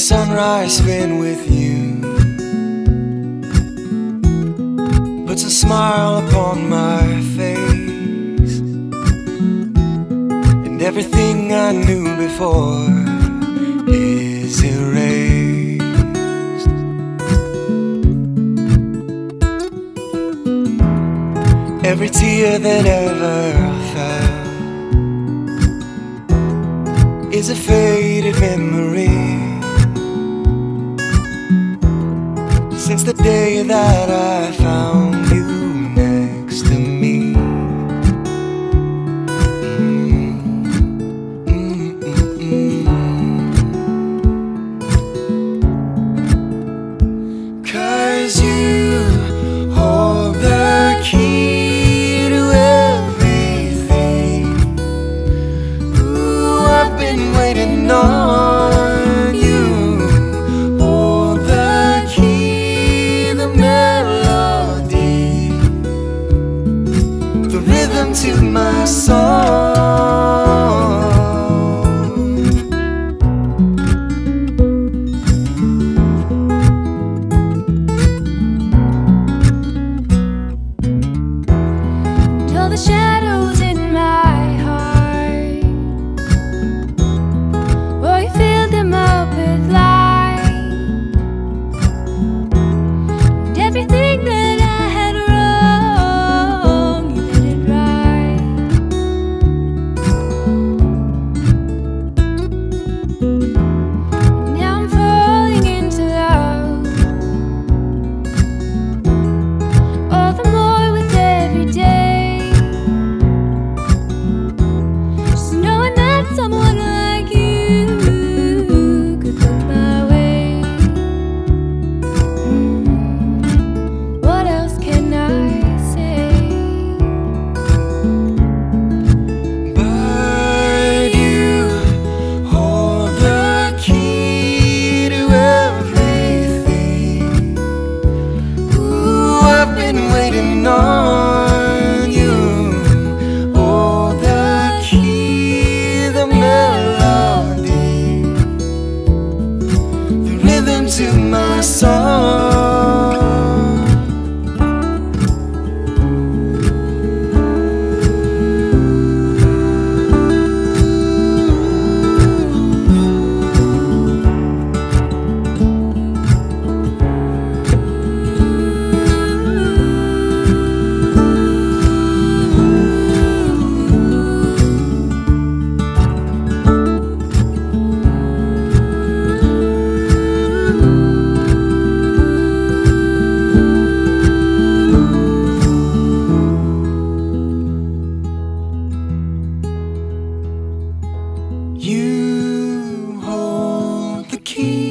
I spend with you puts a smile upon my face, and everything I knew before is erased. Every tear that ever fell is a faded memory. The day that I into my soul. Till the shadow só You hold the key.